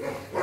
Yeah.